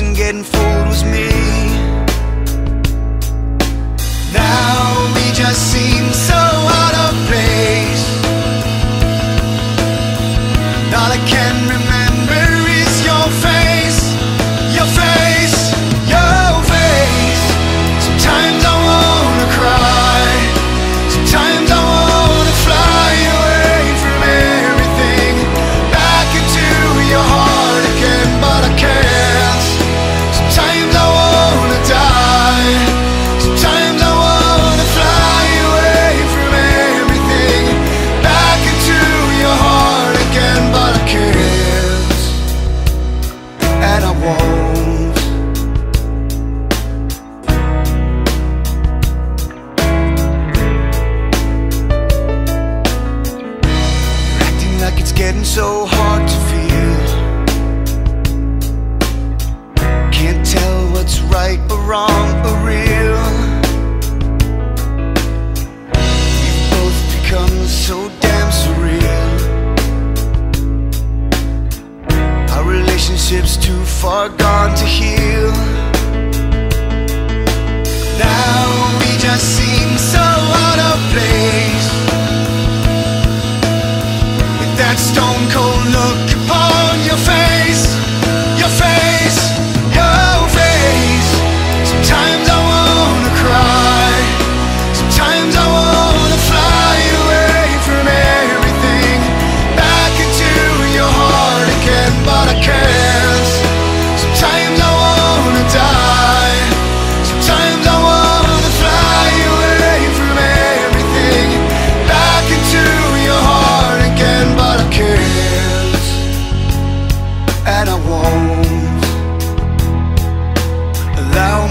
and getting fooled was me. getting so hard to feel. Can't tell what's right or wrong or real. We've both become so damn surreal. Our relationship's too far gone.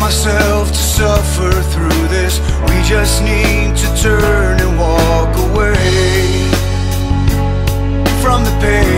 myself to suffer through this. We just need to turn and walk away From the pain.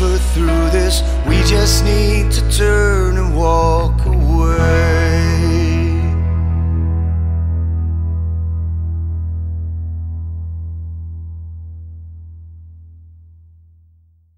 foot through this. We just need to turn and walk.